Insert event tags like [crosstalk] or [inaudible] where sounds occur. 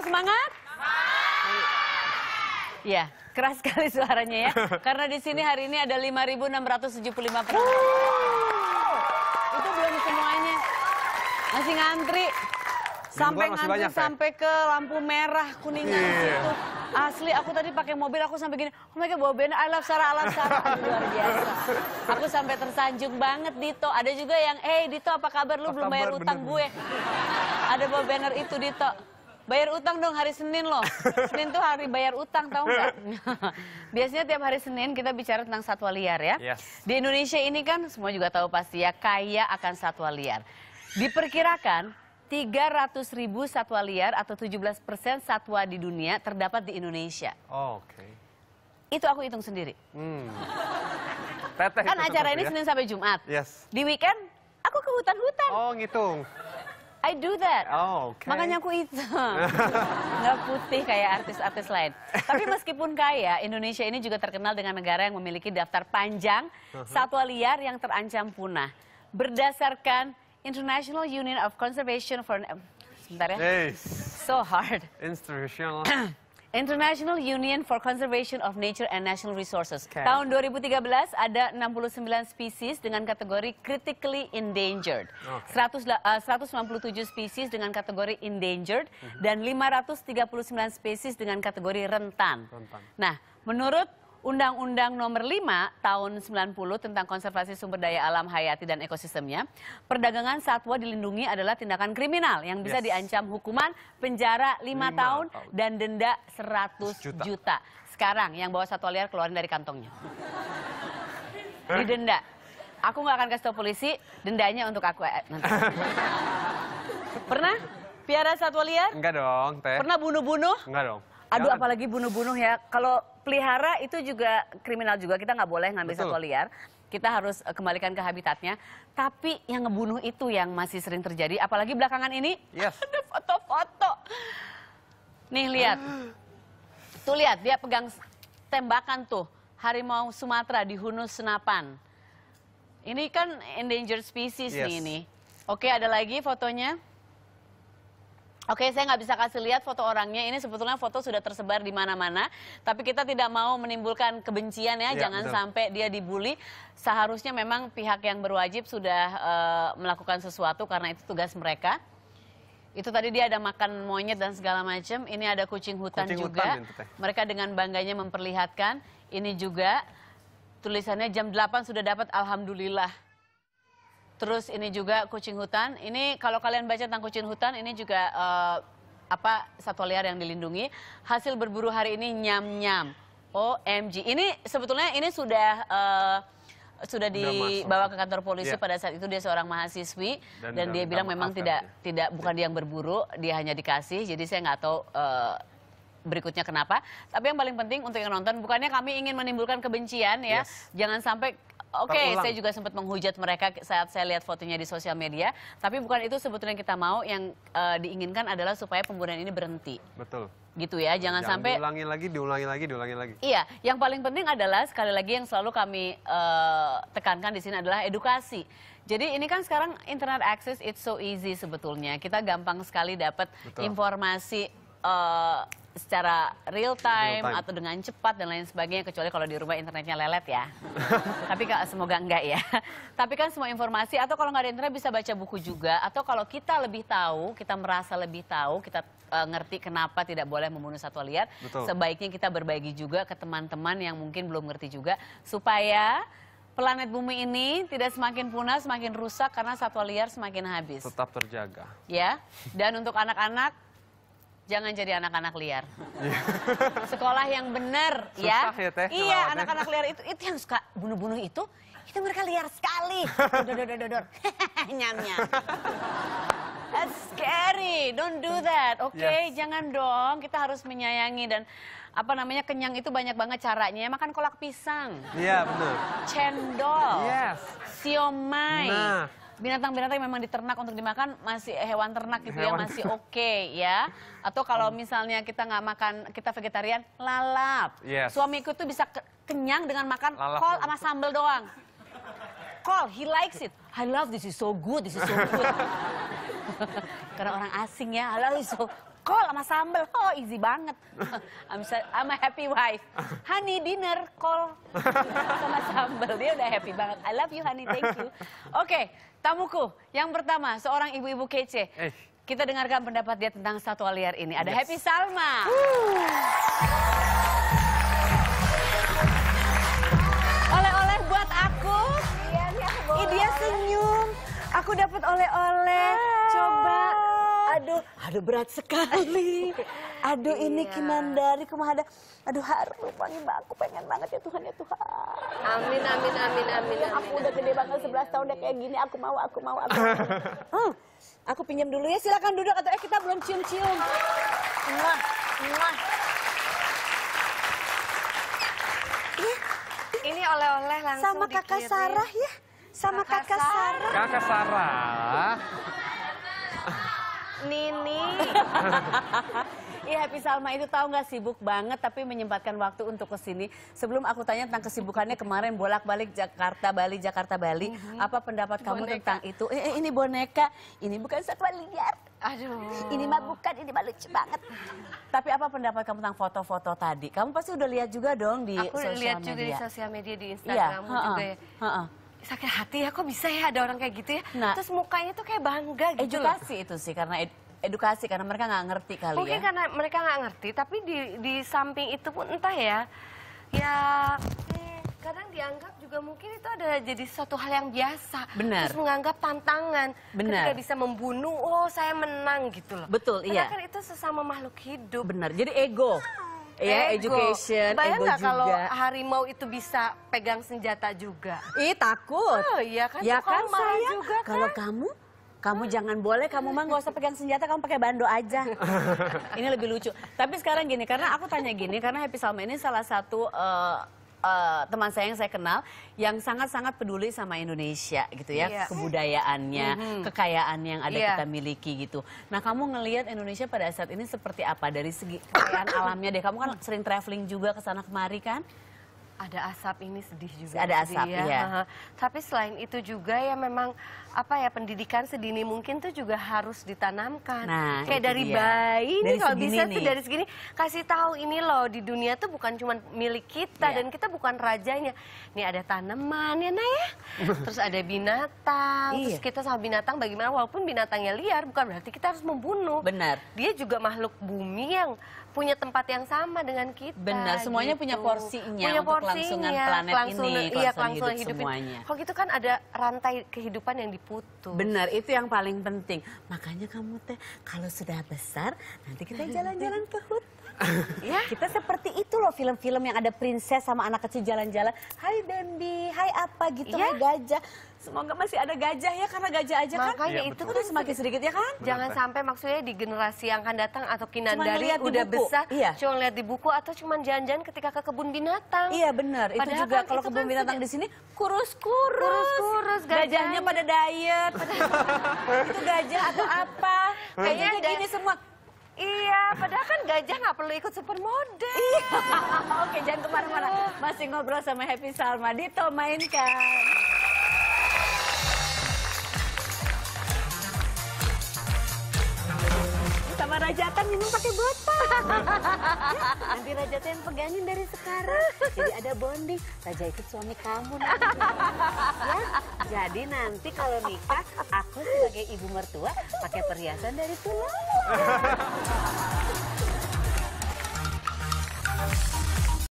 Semangat? Ya, keras sekali suaranya ya. [laughs] Karena di sini hari ini ada 5.675 penumpang. Itu belum semuanya. Masih ngantri. Sampai ngantri banyak, sampai ke lampu merah kuningan Iya. situ. Asli aku tadi pakai mobil aku sampai gini, oh my god bawa banner I love Sarah, I love Sarah. Luar biasa. Aku sampai tersanjung banget Dito. Ada juga yang, eh Dito apa kabar lu Apa belum bayar utang gue. Ada bawa banner itu Dito. Bayar utang dong hari Senin loh. [laughs] Senin tuh hari bayar utang tahu nggak? [laughs] Biasanya tiap hari Senin kita bicara tentang satwa liar ya. Yes. Di Indonesia ini kan semua juga tahu pasti ya kaya akan satwa liar. Diperkirakan 300 ribu satwa liar atau 17 persen satwa di dunia terdapat di Indonesia. Oh, Oke. Itu aku hitung sendiri. Hmm. [laughs] Teteh Kan acara ini ya. Senin sampai Jumat. Yes. Di weekend aku ke hutan-hutan. Oh ngitung. I do that. Oh, oke. Makanya aku hitam. [laughs] Nggak putih kayak artis-artis lain. Tapi meskipun kaya, Indonesia ini juga terkenal dengan negara yang memiliki daftar panjang Uh-huh. satwa liar yang terancam punah. Berdasarkan International Union of Conservation for... Sebentar ya. So hard. institutional. [clears throat] International Union for Conservation of Nature and National Resources. Oke. Tahun 2013 ada 69 spesies dengan kategori critically endangered. Oke. 100 la- eh, 197 spesies dengan kategori endangered dan 539 spesies dengan kategori rentan. Rentan. Nah, menurut Undang-Undang Nomor 5 Tahun 90 tentang konservasi sumber daya alam hayati dan ekosistemnya, perdagangan satwa dilindungi adalah tindakan kriminal yang bisa Yes. diancam hukuman penjara 5 Lima tahun tahun. dan denda 100 Juta. juta. Sekarang yang bawa satwa liar keluarin dari kantongnya. [laughs] Didenda. Aku nggak akan kasih tau polisi, dendanya untuk aku eh, nanti. [laughs] Pernah piara satwa liar? Enggak dong, Teh. Pernah bunuh-bunuh? Enggak dong. Aduh Jangan. apalagi bunuh-bunuh ya. Kalau pelihara itu juga kriminal juga. Kita nggak boleh ngambil Betul. satwa liar. Kita harus eh, kembalikan ke habitatnya. Tapi yang ngebunuh itu yang masih sering terjadi. Apalagi belakangan ini Yes. [laughs] ada foto-foto. Nih lihat. Tuh lihat dia pegang tembakan tuh. Harimau Sumatera di Hunus Senapan. Ini kan endangered species Yes. nih ini. Oke ada lagi fotonya. Oke, saya nggak bisa kasih lihat foto orangnya. Ini sebetulnya foto sudah tersebar di mana-mana. Tapi kita tidak mau menimbulkan kebencian ya. Iya, Jangan betul. sampai dia dibully. Seharusnya memang pihak yang berwajib sudah eh, melakukan sesuatu karena itu tugas mereka. Itu tadi dia ada makan monyet dan segala macam. Ini ada kucing hutan Kucing juga. hutan. Mereka dengan bangganya memperlihatkan. Ini juga tulisannya jam 8 sudah dapat alhamdulillah. Terus ini juga kucing hutan. Ini kalau kalian baca tentang kucing hutan, ini juga eh, apa satwa liar yang dilindungi. Hasil berburu hari ini nyam-nyam. OMG. Ini sebetulnya ini sudah eh, sudah dibawa ke kantor polisi Iya. pada saat itu dia seorang mahasiswi dan, Dan- dia dan bilang minta memang maaf tidak kan tidak bukan dia yang berburu, dia hanya dikasih. Jadi saya nggak tahu eh, berikutnya kenapa. Tapi yang paling penting untuk yang nonton bukannya kami ingin menimbulkan kebencian ya. Yes. Jangan sampai Oke, Terulang. saya juga sempat menghujat mereka saat saya lihat fotonya di sosial media. Tapi bukan itu sebetulnya yang kita mau. Yang eh, diinginkan adalah supaya pembunuhan ini berhenti. Betul. Gitu ya, jangan, sampai diulangi lagi, diulangi lagi, diulangi lagi. Iya, yang paling penting adalah sekali lagi yang selalu kami eh, tekankan di sini adalah edukasi. Jadi ini kan sekarang internet access it's so easy sebetulnya. Kita gampang sekali dapat informasi eh, secara real time, Real time. atau dengan cepat dan lain sebagainya kecuali kalau di rumah internetnya lelet ya. [laughs] Tapi Kak, semoga enggak ya. [laughs] Tapi kan semua informasi atau kalau nggak ada internet bisa baca buku juga atau kalau kita lebih tahu, kita merasa lebih tahu, kita eh, ngerti kenapa tidak boleh membunuh satwa liar, Betul. sebaiknya kita berbagi juga ke teman-teman yang mungkin belum ngerti juga supaya planet bumi ini tidak semakin punah, semakin rusak karena satwa liar semakin habis. Tetap terjaga. Ya. Dan untuk anak-anak jangan jadi anak-anak liar. [laughs] Sekolah yang benar ya. Susah ya, Teh, Iya, anak-anak liar itu itu yang suka bunuh-bunuh itu itu mereka liar sekali. [laughs] Dor dor dor dor. [laughs] Nyam nyam. That's scary. Don't do that. Oke, Yes. jangan dong. Kita harus menyayangi dan apa namanya kenyang itu banyak banget caranya. Makan kolak pisang, Iya, benar. cendol, Yes. siomay. Nah. Binatang-binatang yang memang diternak untuk dimakan masih eh, hewan ternak gitu ya Hewan. masih oke ya. Atau kalau misalnya kita nggak makan kita vegetarian lalap. Yes. Suamiku tuh bisa ke- kenyang dengan makan Lalap kol sama sambal doang. Kol, he likes it. I love this is so good, this is so good. [laughs] Karena orang asing ya, I love it so call sama sambel. Oh, easy banget. [laughs] I'm, sa- I'm a happy wife. Honey, dinner, call [laughs] sama sambel. Dia udah happy banget. I love you, honey. Thank you. Oke, tamuku. Yang pertama, seorang ibu-ibu kece. Eh. Kita dengarkan pendapat dia tentang satwa liar ini. Ada Yes. Happy Salma. Oleh-oleh buat aku. Ih, dia senyum. Aku dapat oleh-oleh. Coba. Aduh, aduh berat sekali. Aduh ini Kinandari Kumahada. Aduh harum wangi mbak aku pengen banget ya Tuhan ya Tuhan. Amin, amin, amin, amin, Ya, aku amin. udah gede banget 11 tahun udah kayak gini. Aku mau, aku mau, aku mau. [laughs] Hmm, aku pinjam dulu ya. Silakan duduk atau eh kita belum cium-cium. Muah, muah. Ini oleh-oleh langsung Sama kakak dikirim. Sarah ya. Sama Kakak kakak Sarah. Kakak Sarah. Nini. Iya Happy Salma itu tahu nggak sibuk banget tapi menyempatkan waktu untuk ke sini. Sebelum aku tanya tentang kesibukannya kemarin bolak-balik Jakarta Bali Jakarta Bali. Apa pendapat kamu Boneka. tentang itu? Eh, eh, ini boneka, ini bukan satwa liar. Aduh. Ini mah bukan, ini mah lucu banget. Tapi apa pendapat kamu tentang foto-foto tadi? Kamu pasti udah lihat juga dong di Aku sosial lihat juga di media. sosial media di Iya, Instagrammu heeh, juga ya. heeh. Sakit hati ya, kok bisa ya ada orang kayak gitu ya? Nah. Terus mukanya tuh kayak bangga gitu loh. Edukasi itu sih karena ed- edukasi karena mereka nggak ngerti kali Mungkin ya. karena mereka nggak ngerti, tapi di di samping itu pun entah ya, ya hmm, kadang dianggap juga mungkin itu adalah jadi suatu hal yang biasa. Benar. Terus menganggap tantangan. Benar. Ketika bisa membunuh, oh saya menang gitu loh. Betul, iya. Padahal kan itu sesama makhluk hidup. Benar. Jadi ego. Ya, Ego. education, Bayang ego juga. kalau harimau itu bisa pegang senjata juga? Ih takut. Oh iya kan, Ya kan sayang. juga kan? Kalau kamu, kamu jangan boleh, kamu mah nggak usah pegang senjata, kamu pakai bando aja. [laughs] ini lebih lucu. Tapi sekarang gini, karena aku tanya gini, karena Happy Salma ini salah satu eh, eh, teman saya yang saya kenal yang sangat-sangat peduli sama Indonesia gitu ya, Iya. kebudayaannya, kekayaan yang ada Iya. kita miliki gitu. Nah kamu ngelihat Indonesia pada saat ini seperti apa dari segi kekayaan alamnya deh? Kamu kan sering traveling juga ke sana kemari kan? Ada asap ini sedih juga. Ada sedih asap, ya. iya. Tapi selain itu juga ya memang apa ya pendidikan sedini mungkin tuh juga harus ditanamkan. Nah, Kayak dari dia. bayi Dari nih kalau bisa nih. tuh dari segini kasih tahu ini loh di dunia tuh bukan cuma milik kita Iya. dan kita bukan rajanya. Nih ada tanaman ya Nah ya. [laughs] Terus ada binatang. Terus Iya. kita sama binatang bagaimana walaupun binatangnya liar bukan berarti kita harus membunuh. Benar. Dia juga makhluk bumi yang punya tempat yang sama dengan kita. Benar, semuanya punya gitu. porsinya Punya untuk kelangsungan porsinya, planet kelangsungan- ini, iya, kelangsungan hidup hidup semuanya. Kalau gitu kan ada rantai kehidupan yang diputus. Benar, itu yang paling penting. Makanya kamu teh kalau sudah besar nanti kita jalan-jalan ke hutan. [laughs] Ya. Kita seperti itu loh film-film yang ada princess sama anak kecil jalan-jalan. Hai Bambi, hai apa gitu, Iya. hai gajah. Semoga masih ada gajah ya karena gajah aja kan. Makanya Iya, itu. Udah semakin sedikit ya kan? Jangan sampai maksudnya di generasi yang akan datang atau kinandari di udah buku, besar iya. cuma lihat di buku atau cuma jalan-jalan ketika ke kebun binatang. Iya benar, itu Padahal juga kan kalau itu kebun kan binatang di sini kurus-kurus. Kurus-kurus, Gajahnya gajahnya. pada diet. [laughs] itu gajah atau apa? Kayaknya Kayaknya gini semua. Iya, padahal kan gajah nggak perlu ikut supermodel. Iya. [laughs] Oke, jangan ke mana-mana. Masih ngobrol sama Happy Salma. Dito mainkan. Rajatan minum pakai botol. Ya, nanti Rajatan pegangin dari sekarang. Jadi ada bonding. Raja ikut suami kamu nanti. Ya, jadi nanti kalau nikah, aku sebagai ibu mertua pakai perhiasan dari tulang.